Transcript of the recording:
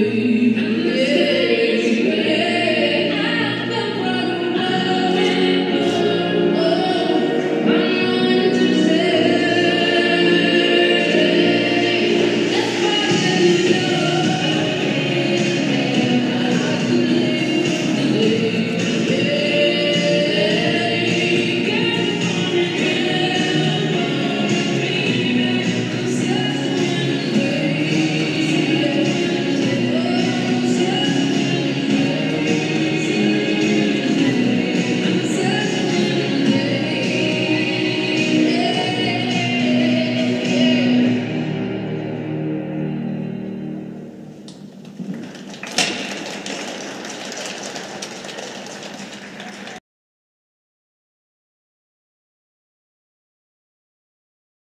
you.